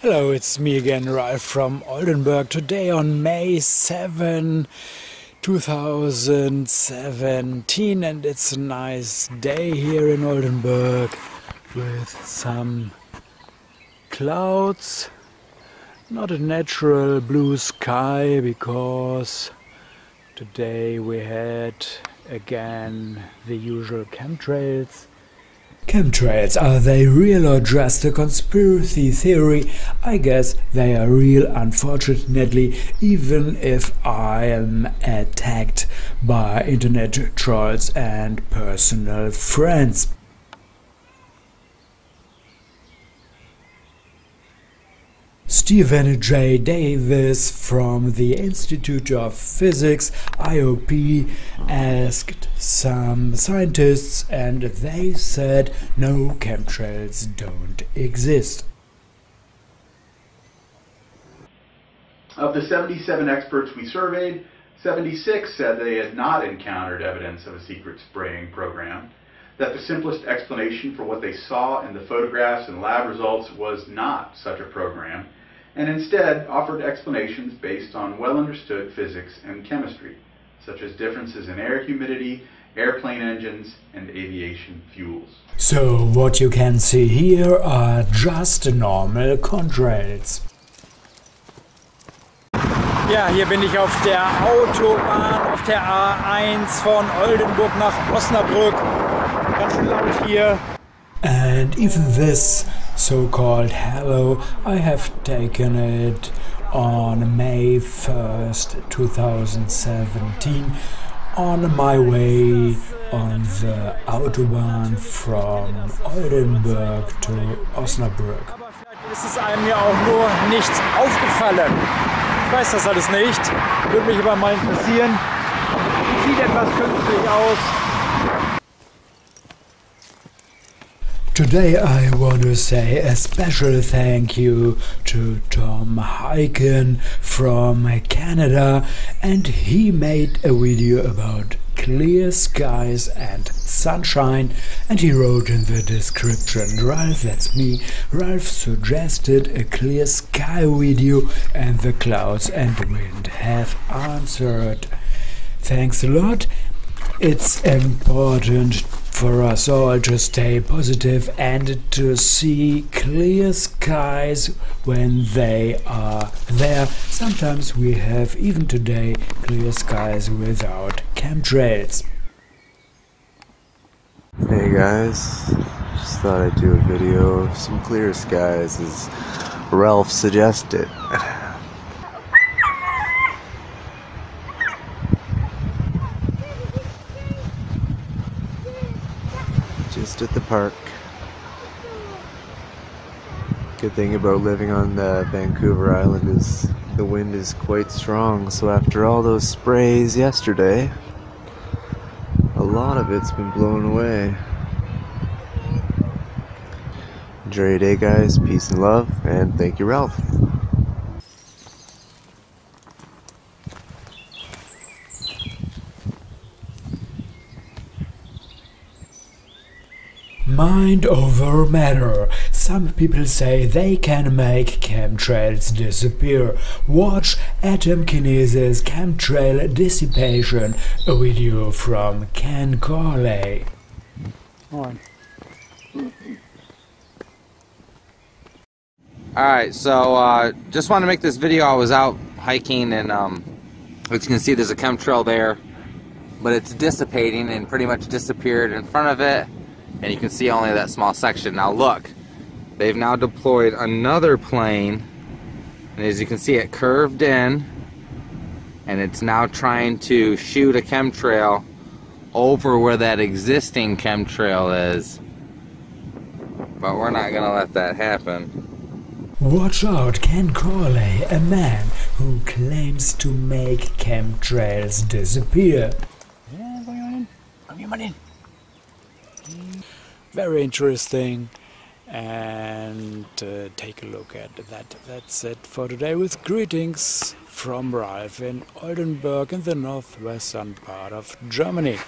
Hello, it's me again, Ralph from Oldenburg. Today on May 7, 2017, and it's a nice day here in Oldenburg with some clouds. Not a natural blue sky because today we had again the usual chemtrails Chemtrails, are they real or just a conspiracy theory? I guess they are real, unfortunately, even if I am attacked by internet trolls and personal friends. Steven J. Davis from the Institute of Physics, IOP, asked some scientists and they said no chemtrails don't exist. Of the 77 experts we surveyed, 76 said they had not encountered evidence of a secret spraying program, that the simplest explanation for what they saw in the photographs and lab results was not such a program, and instead offered explanations based on well-understood physics and chemistry, such as differences in air humidity, airplane engines, and aviation fuels. So what you can see here are just normal contrails. Ja, hier bin ich auf der Autobahn, auf der A1 von Oldenburg nach Osnabrück. Ganz schön laut hier. And even this so-called hello, I have taken it on May 1st, 2017 on my way on the Autobahn from Oldenburg to Osnabrück. Ist einem ja auch nur nicht aufgefallen. Ich weiß das alles nicht. Würde mich aber mal interessieren. Sieht etwas künstlich aus. Today I want to say a special thank you to Tom Hyken from Canada and he made a video about clear skies and sunshine and he wrote in the description Ralph that's me Ralph suggested a clear sky video and the clouds and wind have answered. Thanks a lot. It's important for us all to stay positive and to see clear skies when they are there. Sometimes we have, even today, clear skies without chemtrails. Hey guys, just thought I'd do a video of some clear skies as Ralph suggested. just at the park. Good thing about living on the Vancouver Island is the wind is quite strong, so after all those sprays yesterday, a lot of it's been blown away. Enjoy your day, guys. Peace and love, and thank you, Ralph. Mind over matter. Some people say they can make chemtrails disappear. Watch Atomkinesis Chemtrail Dissipation, a video from Ken Chorley. Alright, so uh, just want to make this video. I was out hiking and um, as you can see there's a chemtrail there, but it's dissipating and pretty much disappeared in front of it and you can see only that small section. Now look, they've now deployed another plane and as you can see it curved in and it's now trying to shoot a chemtrail over where that existing chemtrail is. But we're not gonna let that happen. Watch out, Ken Chorley, a man who claims to make chemtrails disappear. Yeah, bring him in. Bring him in very interesting and uh, take a look at that. That's it for today with greetings from Ralph in Oldenburg in the northwestern part of Germany.